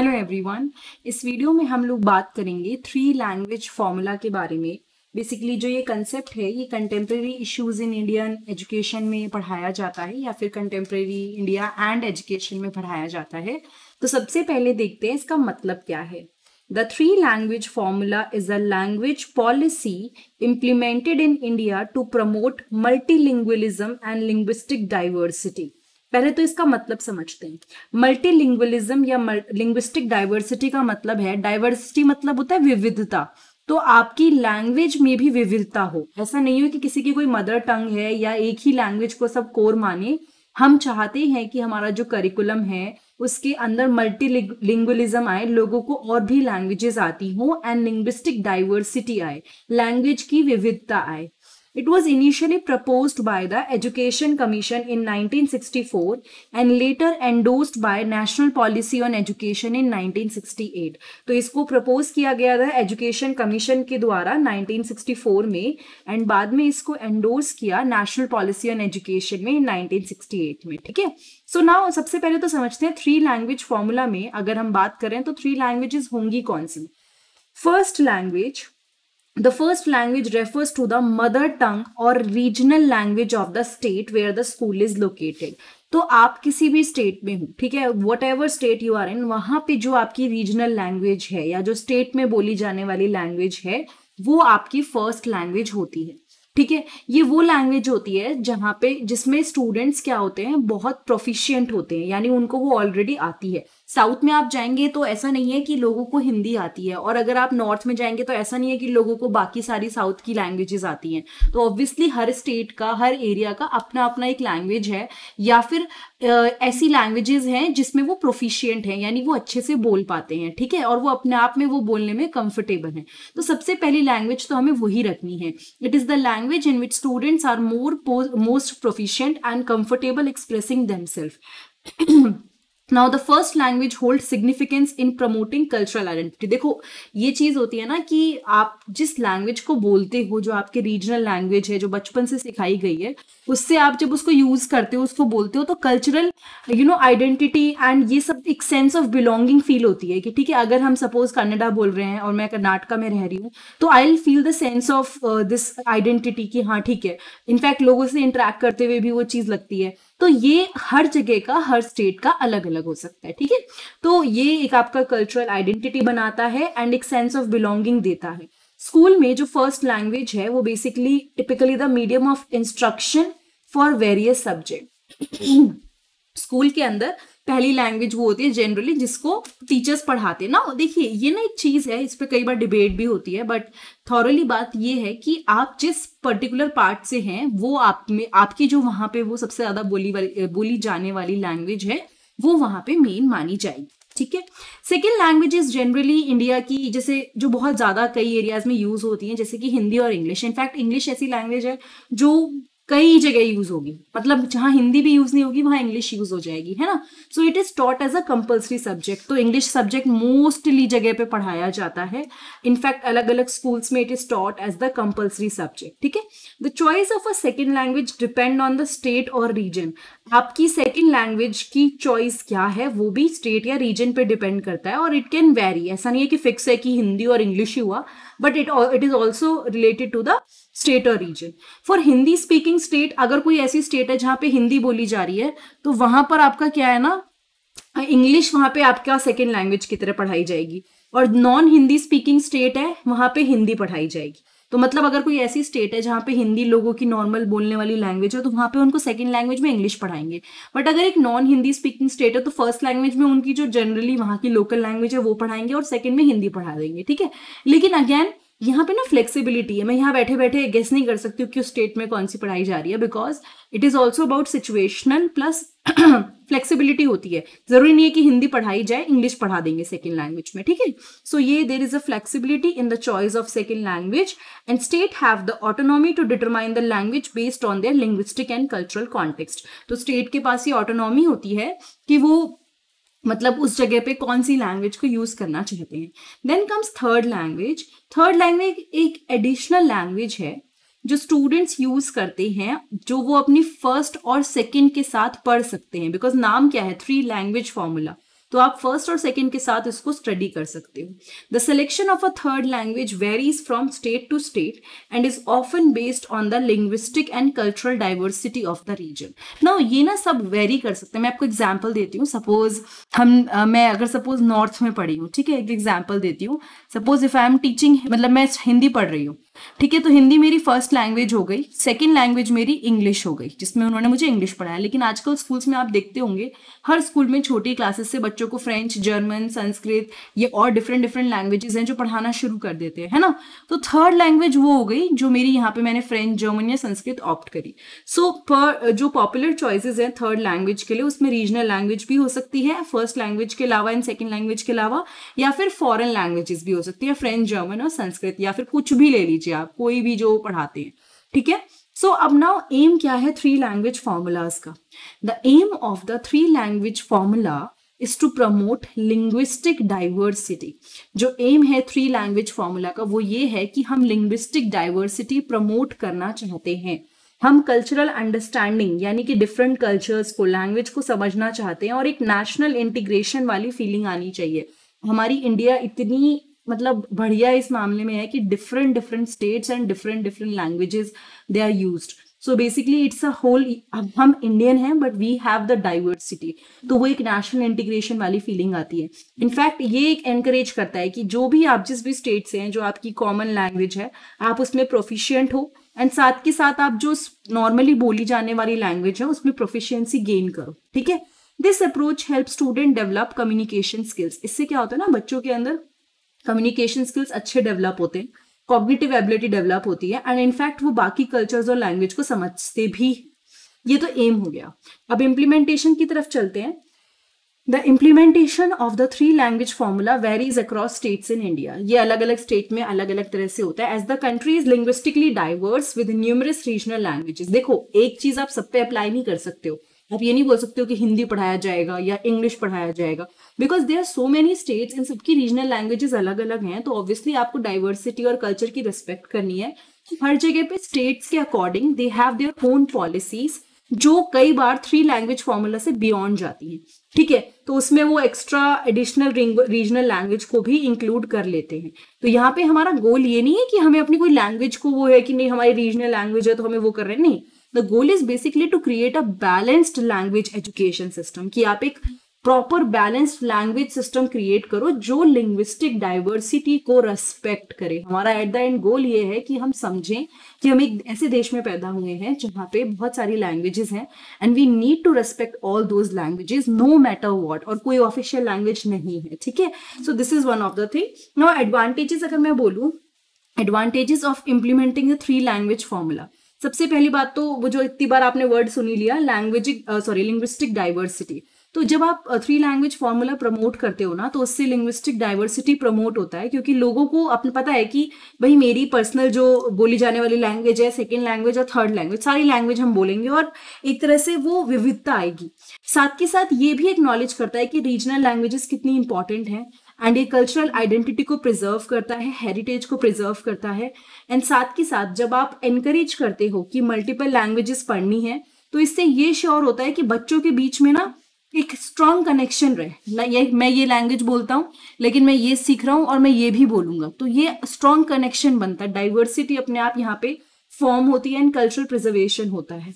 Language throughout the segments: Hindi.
हेलो एवरीवन इस वीडियो में हम लोग बात करेंगे थ्री लैंग्वेज फॉर्मूला के बारे में। बेसिकली जो ये कंसेप्ट है, ये contemporary issues in Indian education में पढ़ाया जाता है या फिर कंटेम्प्रेरी इंडिया एंड एजुकेशन में पढ़ाया जाता है। तो सबसे पहले देखते हैं इसका मतलब क्या है। The three language formula is a language policy implemented in India to promote multilingualism and linguistic diversity पहले तो इसका मतलब समझते हैं। मल्टीलिंग्वलिज्म या लिंग्विस्टिक डाइवर्सिटी का मतलब है डाइवर्सिटी मतलब होता है विविधता। तो आपकी लैंग्वेज में भी विविधता हो। ऐसा नहीं हो कि किसी की कोई मदर टंग है या एक ही लैंग्वेज को सब कोर माने। हम चाहते हैं कि हमारा जो करिकुलम है, उसके अंदर मल्टी लिंग्वलिज्म आए, लोगों को और भी लैंग्वेजेस आती हो एंड लिंग्विस्टिक डाइवर्सिटी आए। लैंग्वेज की विविधता आए। It was initially proposed by the Education Commission in 1964 and later endorsed by National Policy on Education in 1968. तो इसको प्रपोज किया गया था एजुकेशन कमीशन के द्वारा 1964 में एंड बाद में इसको एंडोर्स किया नेशनल पॉलिसी ऑन एजुकेशन में 1968 में, ठीक है सो नाउ सबसे पहले तो समझते हैं थ्री लैंग्वेज फॉर्मूला में अगर हम बात करें तो थ्री लैंग्वेजेस होंगी कौन सी first language The first language refers to the mother tongue or regional language of the state where the school is located. तो आप किसी भी स्टेट में हो, ठीक है? Whatever state you are in वहाँ पे जो आपकी रीजनल लैंग्वेज है या जो स्टेट में बोली जाने वाली लैंग्वेज है, वो आपकी फ़र्स्ट लैंग्वेज होती है, ठीक है? ये वो लैंग्वेज होती है जहाँ पे जिसमें स्टूडेंट्स क्या होते हैं? बहुत प्रोफिशियंट होते हैं, यानी उनको वो ऑलरेडी आती है। साउथ में आप जाएँगे तो ऐसा नहीं है कि लोगों को हिंदी आती है। और अगर आप नॉर्थ में जाएँगे तो ऐसा नहीं है कि लोगों को बाकी सारी साउथ की लैंग्वेजेस आती हैं। तो ऑब्वियसली हर स्टेट का, हर एरिया का अपना अपना एक लैंग्वेज है। या फिर ऐसी लैंग्वेजेस हैं जिसमें वो प्रोफिशियंट हैं, यानी वो अच्छे से बोल पाते हैं, ठीक है? और वो अपने आप में वो बोलने में कंफर्टेबल हैं। तो सबसे पहली लैंग्वेज तो हमें वही रखनी है। It is the language in which students are more most proficient and comfortable expressing them self now the first language hold significance in promoting cultural identity देखो, ये चीज़ होती है ना कि आप जिस लैंग्वेज को बोलते हो, जो आपके रीजनल लैंग्वेज है, जो बचपन से सिखाई गई है, उससे आप जब उसको यूज़ करते हो, उसको बोलते हो तो cultural you know identity and ये सब एक सेंस ऑफ़ बिलोंगिंग फील होती है कि ठीक है, अगर हम सपोज़ कन्नडा बोल रहे हैं और मैं कर्नाटका में रह रही हूँ तो I will feel the sense of this identity कि हाँ ठीक है। इनफैक्ट लोगों से इंटरेक्ट करते हुए भी वो चीज़ लगती है। तो ये हर जगह का, हर स्टेट का अलग अलग हो सकता है, ठीक है? तो ये एक आपका कल्चरल आइडेंटिटी बनाता है एंड एक सेंस ऑफ़ बिलोंगिंग देता है। स्कूल में जो फ़र्स्ट लैंग्वेज है, वो basically typically the medium of instruction for various subject school के अंदर पहली लैंग्वेज वो होती है जनरली जिसको टीचर्स पढ़ाते हैं। ना देखिए, ये ना एक चीज़ है, इस पर कई बार डिबेट भी होती है बट थॉरली बात ये है कि आप जिस पर्टिकुलर पार्ट से हैं, वो आप में, आपकी जो वहाँ पे वो सबसे ज़्यादा बोली वाली बोली जाने वाली लैंग्वेज है, वो वहाँ पे मेन मानी जाएगी, ठीक है? Second language is generally India की, जैसे जो बहुत ज़्यादा कई एरियाज़ में यूज़ होती हैं, जैसे कि हिंदी और इंग्लिश इनफैक्ट इंग्लिश ऐसी लैंग्वेज है, जो कई जगह यूज़ होगी। मतलब जहाँ हिंदी भी यूज़ नहीं होगी, वहाँ इंग्लिश यूज़ हो जाएगी, है ना? So it is taught as a compulsory subject तो इंग्लिश सब्जेक्ट मोस्टली जगह पे पढ़ाया जाता है। इनफैक्ट अलग अलग स्कूल्स में it is taught as the compulsory subject ठीक है? The choice of a second language depend on the state और रीजन आपकी सेकेंड लैंग्वेज की चॉइस क्या है, वो भी स्टेट या रीजन पे डिपेंड करता है और इट कैन वेरी ऐसा नहीं है कि फिक्स है कि हिंदी और इंग्लिश ही हुआ but it it is also related to the state और region for Hindi speaking state अगर कोई ऐसी स्टेट है जहाँ पे हिंदी बोली जा रही है तो वहाँ पर आपका क्या है ना इंग्लिश वहाँ पे आपका सेकेंड लैंग्वेज की तरह पढ़ाई जाएगी। और नॉन हिंदी स्पीकिंग स्टेट है, वहाँ पे हिंदी पढ़ाई जाएगी। तो मतलब अगर कोई ऐसी स्टेट है जहाँ पे हिंदी लोगों की नॉर्मल बोलने वाली लैंग्वेज है तो वहाँ पे उनको सेकंड लैंग्वेज में इंग्लिश पढ़ाएँगे। बट अगर एक नॉन हिंदी स्पीकिंग स्टेट है तो फ़र्स्ट लैंग्वेज में उनकी जो जनरली वहाँ की लोकल लैंग्वेज है, वो पढ़ाएँगे और सेकंड में हिंदी पढ़ा देंगे, ठीक है? लेकिन अगेन यहाँ पे ना फ्लेक्सिबिलिटी है। मैं यहाँ बैठे बैठे गेस नहीं कर सकती हूँ कि उस स्टेट में कौन सी पढ़ाई जा रही है because it is also about situational plus flexibility होती है। ज़रूरी नहीं है कि हिंदी पढ़ाई जाए इंग्लिश पढ़ा देंगे सेकेंड लैंग्वेज में, ठीक है? सो ये there is a flexibility in the choice of second language and state have the autonomy to determine the language based on their linguistic and cultural context तो स्टेट के पास ये ऑटोनॉमी होती है कि वो मतलब उस जगह पे कौन सी लैंग्वेज को यूज़ करना चाहते हैं। Then comes third language third language एक एडिशनल लैंग्वेज है, जो स्टूडेंट्स यूज़ करते हैं, जो वो अपनी फ़र्स्ट और सेकंड के साथ पढ़ सकते हैं बिकॉज़ नाम क्या है? थ्री लैंग्वेज फॉर्मूला तो आप फ़र्स्ट और सेकेंड के साथ इसको स्टडी कर सकते हो। The selection of a third language varies from state to state and is often based on the linguistic and cultural diversity of the region ना ये ना सब वेरी कर सकते हैं। मैं आपको एग्ज़ाम्पल देती हूँ। सपोज़ हम आ, मैं अगर सपोज़ नॉर्थ में पढ़ी हूँ ठीक है? एक एग्ज़ाम्पल देती हूँ। Suppose if I am teaching मतलब मैं हिंदी पढ़ रही हूँ। ठीक है तो हिंदी मेरी फ़र्स्ट लैंग्वेज हो गई सेकेंड लैंग्वेज मेरी इंग्लिश हो गई जिसमें उन्होंने मुझे इंग्लिश पढ़ाया। लेकिन आजकल स्कूल्स में आप देखते होंगे हर स्कूल में छोटी क्लासेस से बच्चों को फ्रेंच जर्मन संस्कृत ये और डिफरेंट डिफरेंट लैंग्वेजेस हैं जो पढ़ाना शुरू कर देते हैं है ना? तो थर्ड लैंग्वेज वो हो गई जो मेरी यहाँ पे मैंने फ्रेंच जर्मन या संस्कृत ऑप्ट करी। सो so, जो पॉपुलर चॉइसेस हैं थर्ड लैंग्वेज के लिए उसमें रीजनल लैंग्वेज भी हो सकती है फ़र्स्ट लैंग्वेज के अलावा एंड सेकेंड लैंग्वेज के अलावा या फिर फॉरन लैंग्वेजेस भी हो सकती है फ्रेंच जर्मन और संस्कृत या फिर कुछ भी ले लीजिए। आप, कोई भी जो पढ़ाते हैं, ठीक है? सो अब नाउ एम क्या है थ्री लैंग्वेज फॉर्मूलाज का? The aim of the three language formula is to promote linguistic diversity जो एम है थ्री लैंग्वेज फॉर्मूला का, वो ये है कि हम लिंग्विस्टिक डाइवर्सिटी प्रमोट करना चाहते हैं। हम कल्चरल अंडरस्टैंडिंग यानी कि डिफरेंट कल्चर्स को लैंग्वेज को समझना चाहते हैं और एक नेशनल इंटीग्रेशन वाली फीलिंग आनी चाहिए। हमारी इंडिया इतनी मतलब बढ़िया इस मामले में है कि different different states and different different languages they are use so basically it's a whole हम इंडियन हैं but we have the diversity तो वो एक नेशनल इंटीग्रेशन वाली फीलिंग आती है. इनफैक्ट ये एक एनकरेज करता है कि जो भी आप जिस भी स्टेट से हैं, जो आपकी कॉमन लैंग्वेज है, आप उसमें प्रोफिशियंट हो एंड साथ के साथ आप जो नॉर्मली बोली जाने वाली लैंग्वेज है, उसमें प्रोफिशियंसी गेन करो. ठीक है? This approach help student develop communication skills इससे क्या होता है ना, बच्चों के अंदर कम्युनिकेशन स्किल्स अच्छे डेवलप होते हैं कॉग्निटिव एबिलिटी डेवलप होती है एंड इनफैक्ट वो बाकी कल्चर्स और लैंग्वेज को समझते भी ये तो एम हो गया। अब इम्प्लीमेंटेशन की तरफ़ चलते हैं। The implementation of the three language formula varies across states in India ये अलग अलग स्टेट में अलग अलग तरह से होता है। As the country is linguistically diverse with numerous regional languages देखो, एक चीज़ आप सब पे अप्लाई नहीं कर सकते हो। आप ये नहीं बोल सकते हो कि हिंदी पढ़ाया जाएगा या इंग्लिश पढ़ाया जाएगा। Because they are so many states in सबकी रीजनल लैंग्वेजेस अलग अलग हैं तो ऑब्वियसली आपको डाइवर्सिटी और कल्चर की रिस्पेक्ट करनी है हर जगह पे स्टेट्स के according they have their own policies जो कई बार थ्री लैंग्वेज फॉर्मूला से बियॉन्ड जाती है। ठीक है? तो उसमें वो एक्स्ट्रा एडिशनल रीजनल लैंग्वेज को भी इंक्लूड कर लेते हैं। तो यहाँ पे हमारा गोल ये नहीं है कि हमें अपनी कोई लैंग्वेज को वो है कि नहीं, हमारी रीजनल लैंग्वेज है तो हमें वो कर रहे हैं। नहीं the goal is basically to create a balanced language education system कि आप एक proper balanced language system create करो, जो लिंग्विस्टिक डाइवर्सिटी को रेस्पेक्ट करे। हमारा एट द एंड गोल ये है कि हम समझें कि हम एक ऐसे देश में पैदा हुए हैं जहाँ पे बहुत सारी लैंग्वेजेस हैं and we need to respect all those languages no matter what और कोई ऑफिशियल लैंग्वेज नहीं है, ठीक है? So this is one of the thing no advantages अगर मैं बोलूँ advantages of implementing the three language formula सबसे पहली बात तो वो जो इतनी बार आपने वर्ड सुनी लिया लैंग्वेज सॉरी लिंग्विस्टिक डाइवर्सिटी तो जब आप थ्री लैंग्वेज फॉर्मूला प्रमोट करते हो ना तो उससे लिंग्विस्टिक डाइवर्सिटी प्रमोट होता है, क्योंकि लोगों को अपने पता है कि भाई मेरी पर्सनल जो बोली जाने वाली लैंग्वेज है सेकेंड लैंग्वेज और थर्ड लैंग्वेज सारी लैंग्वेज हम बोलेंगे और एक तरह से वो विविधता आएगी। साथ के साथ ये भी एक्नॉलेज करता है कि रीजनल लैंग्वेजेस कितनी इंपॉर्टेंट हैं एंड ये कल्चरल आइडेंटिटी को प्रिजर्व करता है हेरिटेज को प्रिजर्व करता है। एंड साथ के साथ जब आप एनकरेज करते हो कि मल्टीपल लैंग्वेजेस पढ़नी है तो इससे ये श्योर होता है कि बच्चों के बीच में ना एक स्ट्रांग कनेक्शन रहे। ये, मैं ये लैंग्वेज बोलता हूँ, लेकिन मैं ये सीख रहा हूँ और मैं ये भी बोलूँगा। तो ये स्ट्रांग कनेक्शन बनता है। डाइवर्सिटी अपने आप यहाँ पे फॉर्म होती है एंड कल्चरल प्रिजर्वेशन होता है।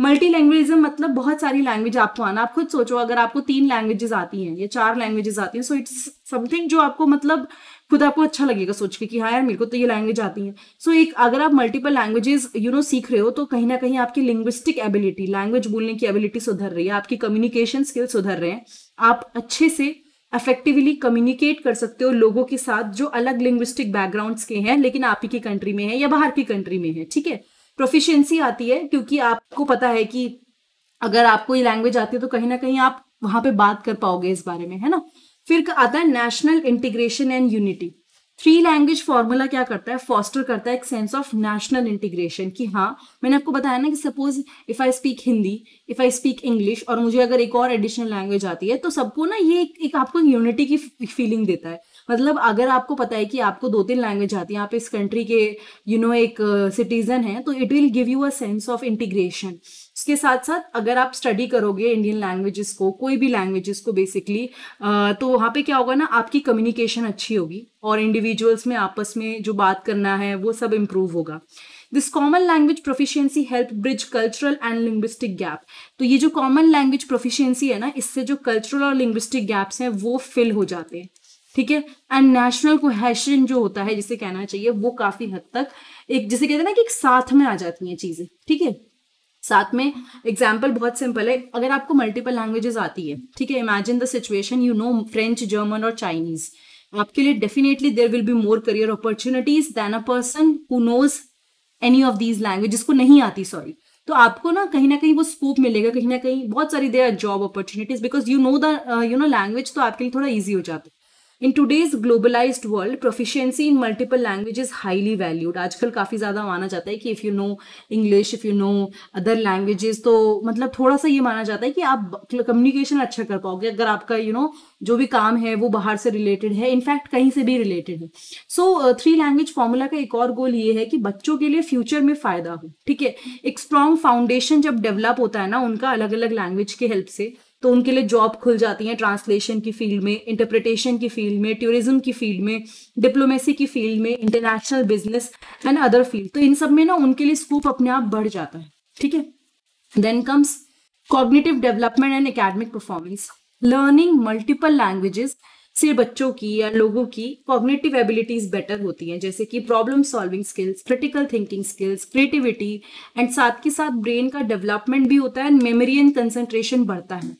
मल्टी लैंग्वेजम मतलब बहुत सारी लैंग्वेज आपको आना। आप खुद सोचो, अगर आपको तीन लैंग्वेजेस आती हैं, या चार लैंग्वेजेस आती हैं सो इट्स समथिंग जो आपको मतलब खुद आपको अच्छा लगेगा सोच के कि हाँ यार मेरे को तो ये लैंग्वेज आती है। सो so, एक अगर आप मल्टीपल लैंग्वेजेस यू नो सीख रहे हो तो कहीं ना कहीं आपकी लिंग्विस्टिक एबिलिटी लैंग्वेज बोलने की एबिलिटी सुधर रही है आपकी कम्युनिकेशन स्किल सुधर रहे हैं। आप अच्छे से इफेक्टिवली कम्युनिकेट कर सकते हो लोगों के साथ जो अलग लिंग्विस्टिक बैकग्राउंड्स के हैं लेकिन आप ही की कंट्री में है या बाहर की कंट्री में है ठीक है? प्रोफिशिएंसी आती है क्योंकि आपको पता है कि अगर आपको ये लैंग्वेज आती है तो कहीं ना कहीं आप वहाँ पे बात कर पाओगे इस बारे में है ना? फिर आता है national integration and unity three language formula क्या करता है? फॉस्टर करता है एक सेंस ऑफ़ नेशनल इंटीग्रेशन कि हाँ मैंने आपको बताया ना कि suppose if I speak Hindi if I speak English और मुझे अगर एक और एडिशनल लैंग्वेज आती है तो सबको ना ये एक, एक आपको यूनिटी की फीलिंग देता है। मतलब अगर आपको पता है कि आपको दो तीन लैंग्वेज आती है आप इस कंट्री के यू you नो know, एक सिटीजन uh, है तो it will give you a sense of integration उसके साथ साथ अगर आप स्टडी करोगे इंडियन लैंग्वेजेस को कोई भी लैंग्वेजेस को बेसिकली तो वहाँ पे क्या होगा ना आपकी कम्युनिकेशन अच्छी होगी और इंडिविजुअल्स में आपस में जो बात करना है वो सब इम्प्रूव होगा। This common language proficiency help bridge cultural and linguistic gap तो ये जो कॉमन लैंग्वेज प्रोफिशियंसी है ना इससे जो कल्चरल और लिंग्विस्टिक गैप्स हैं वो फिल हो जाते हैं। ठीक है? एंड नेशनल कोहेशन जो होता है, जिसे कहना चाहिए, वो काफ़ी हद तक एक, जिसे कहते हैं ना कि एक साथ में आ जाती हैं चीज़ें, ठीक है? साथ में एग्ज़ाम्पल बहुत सिंपल है, अगर आपको मल्टीपल लैंग्वेजेस आती है, ठीक है? Imagine the situation you know French German और चाइनीज़ आपके लिए definitely there will be more career opportunities than a person who knows any of these language जिसको नहीं आती सॉरी तो आपको ना कहीं ना कहीं वो स्कोप मिलेगा, कहीं ना कहीं बहुत सारी there job opportunities because you know the you know language तो आपके लिए थोड़ा ईजी हो जाता है। In today's globalised world proficiency in multiple language is highly valued आजकल काफ़ी ज़्यादा माना जाता है कि if you know English if you know other languages तो मतलब थोड़ा सा ये माना जाता है कि आप कम्युनिकेशन अच्छा कर पाओगे। अगर आपका यू you नो know, जो भी काम है वो बाहर से रिलेटेड है इनफैक्ट कहीं से भी रिलेटेड है। सो थ्री लैंग्वेज फॉर्मूला का एक और गोल ये है कि बच्चों के लिए फ्यूचर में फ़ायदा हो ठीक है? एक स्ट्रॉन्ग फाउंडेशन जब डेवलप होता है ना उनका अलग अलग लैंग्वेज के हेल्प से तो उनके लिए जॉब खुल जाती है ट्रांसलेशन की फ़ील्ड में इंटरप्रिटेशन की फ़ील्ड में टूरिज़्म की फ़ील्ड में डिप्लोमेसी की फ़ील्ड में international business and other field तो इन सब में ना उनके लिए स्कोप अपने आप बढ़ जाता है, ठीक है? Then comes cognitive development and academic performance learning multiple languages सिर्फ़ बच्चों की या लोगों की कॉग्निटिव एबिलिटीज बेटर होती हैं, जैसे कि problem solving skills critical thinking skills creativity and साथ के साथ ब्रेन का डेवलपमेंट भी होता है एंड मेमोरी एंड कंसंट्रेशन बढ़ता है।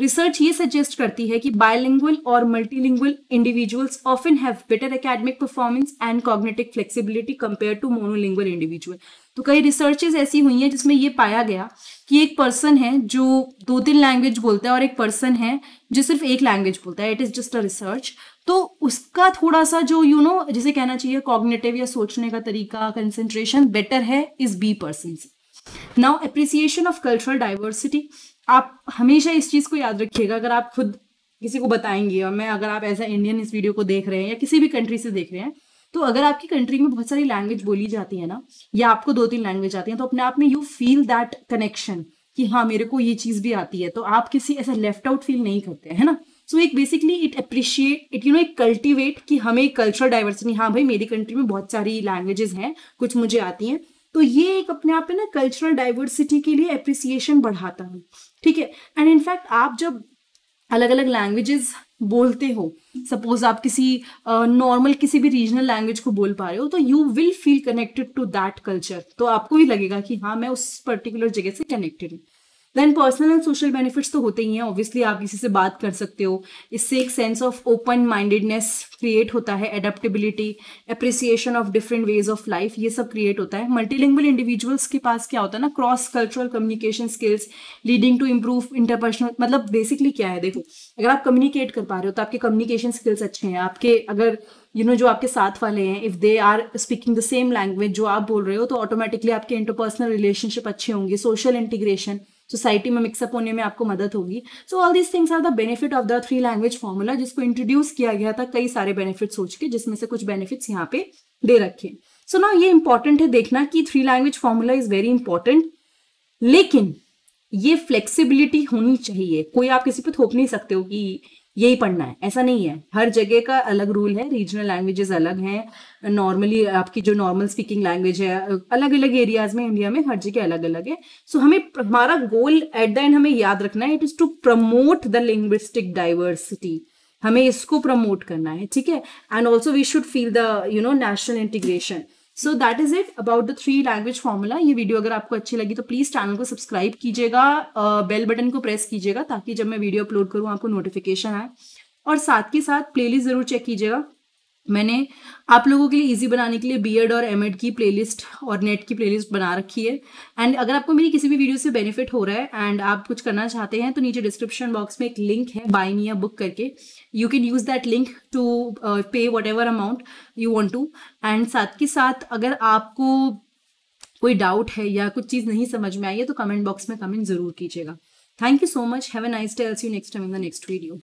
रिसर्च ये सजेस्ट करती है कि बायलिंगुअल और multilingual individuals often have better academic performance and cognitive flexibility compare to monolingual individual तो कई रिसर्चेज ऐसी हुई हैं जिसमें ये पाया गया कि एक पर्सन है जो दो तीन लैंग्वेज बोलता है और एक पर्सन है जो सिर्फ़ एक लैंग्वेज बोलता है it is just a research तो उसका थोड़ा सा जो यू you नो know, जिसे कहना चाहिए कॉग्नेटिव या सोचने का तरीका कंसेंट्रेशन बेटर है इस बी पर्सन से. Now appreciation of cultural diversity आप हमेशा इस चीज़ को याद रखिएगा अगर आप खुद किसी को बताएँगे और मैं अगर आप ए इंडियन इस वीडियो को देख रहे हैं या किसी भी कंट्री से देख रहे हैं तो अगर आपकी कंट्री में बहुत सारी लैंग्वेज बोली जाती है ना, या आपको दो तीन लैंग्वेज आती है तो अपने आप में यू फील दैट कनेक्शन कि हाँ मेरे को ये चीज़ भी आती है। तो आप किसी ऐसा लेफ़्ट आउट फील नहीं करते, है ना? सो एक basically it appreciate it you know एक कल्टिवेट कि हमें कल्चरल डाइवर्सिटी हाँ भाई, मेरी कंट्री में बहुत सारी लैंग्वेजेस हैं, कुछ मुझे आती हैं। तो ये एक अपने आप में ना कल्चरल डाइवर्सिटी के लिए अप्रिसिएशन बढ़ाता है, ठीक है? एंड इनफैक्ट आप जब अलग अलग लैंग्वेजेस बोलते हो। सपोज़ आप किसी नॉर्मल uh, किसी भी रीजनल लैंग्वेज को बोल पा रहे हो तो you will feel connected to that culture तो आपको भी लगेगा कि हाँ मैं उस पर्टिकुलर जगह से कनेक्टेड हूँ। Then personal and social benefits तो होते ही हैं ऑब्वियसली आप किसी से बात कर सकते हो। इससे एक sense of open mindedness create होता है adaptability appreciation of different ways of life ये सब क्रिएट होता है। मल्टीलिंगुअल इंडिविजुअल्स के पास क्या होता है ना cross cultural communication skills leading to improve interpersonal मतलब बेसिकली क्या है? देखो अगर आप कम्युनिकेट कर पा रहे हो तो आपके कम्युनिकेशन स्किल्स अच्छे हैं। आपके अगर यू you नो know, जो आपके साथ वाले हैं if they are speaking the same language जो आप बोल रहे हो तो ऑटोमेटिकली आपके इंटरपर्सनल रिलेशनशिप अच्छे होंगे। सोशल इंटीग्रेशन सोसाइटी में मिक्सअप होने में आपको मदद होगी। So all these things are the benefit of the three language formula जिसको इंट्रोड्यूस किया गया था कई सारे बेनिफिट सोच के, जिसमें से कुछ बेनिफिट्स यहाँ पे दे रखे सो ना ये इंपॉर्टेंट है देखना कि three language formula is very important लेकिन ये फ्लेक्सिबिलिटी होनी चाहिए। कोई आप किसी पर थोप नहीं सकते हो कि यही पढ़ना है ऐसा नहीं है। हर जगह का अलग रूल है रीजनल लैंग्वेजेस अलग हैं। नॉर्मली आपकी जो नॉर्मल स्पीकिंग लैंग्वेज है अलग अलग एरियाज़ में इंडिया में हर जगह अलग अलग है। सो so, हमें हमारा गोल एट द एंड हमें याद रखना है it is to promote the linguistic diversity हमें इसको प्रमोट करना है ठीक है? And also we should feel the you know national integration so that is it about the three language formula ये वीडियो अगर आपको अच्छी लगी तो प्लीज़ चैनल को सब्सक्राइब कीजिएगा बेल बटन को प्रेस कीजिएगा ताकि जब मैं वीडियो अपलोड करूँ आपको नोटिफिकेशन आए। और साथ के साथ प्लेलिस्ट ज़रूर चेक कीजिएगा। मैंने आप लोगों के लिए इजी बनाने के लिए बी और एम की प्लेलिस्ट और नेट की प्लेलिस्ट बना रखी है। एंड अगर आपको मेरी किसी भी वीडियो से बेनिफिट हो रहा है एंड आप कुछ करना चाहते हैं तो नीचे डिस्क्रिप्शन बॉक्स में एक लिंक है बाय मिया बुक करके। You can use that link to pay whatever amount you want to and साथ के साथ अगर आपको कोई डाउट है या कुछ चीज़ नहीं समझ में आई है तो कमेंट बॉक्स में कमेंट ज़रूर कीजिएगा। Thank you so much have a nice day else you next time in the next video